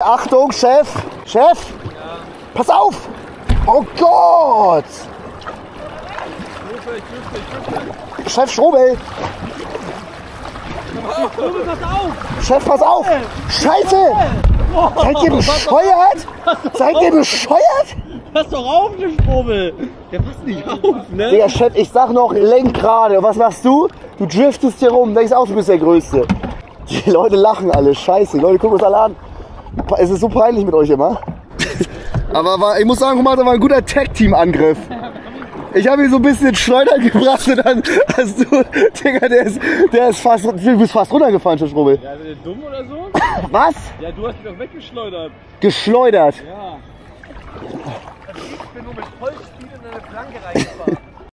Achtung, Chef! Chef! Pass auf! Oh Gott! Chef Strobel! Chef, pass auf! Scheiße! Seid ihr bescheuert? Seid ihr bescheuert? Pass doch auf, du Strobel! Der passt nicht auf, ne? Digga, Chef, ich sag noch, lenk gerade. Und was machst du? Du driftest hier rum, denkst auch, du bist der Größte. Die Leute lachen alle, scheiße. Die Leute gucken uns alle an. Es ist so peinlich mit euch immer. Aber war, ich muss sagen, Romano, war ein guter Tag-Team-Angriff. Ich habe ihn so ein bisschen ins Schleudern gebracht und dann hast du, Digga, der ist, der ist fast, du bist fast runtergefallen, Strobel. Ja, ist der dumm oder so? Was? Ja, du hast mich doch weggeschleudert. Geschleudert. Ja. Ich bin nur mit Vollspeed in eine Flanke reingefahren.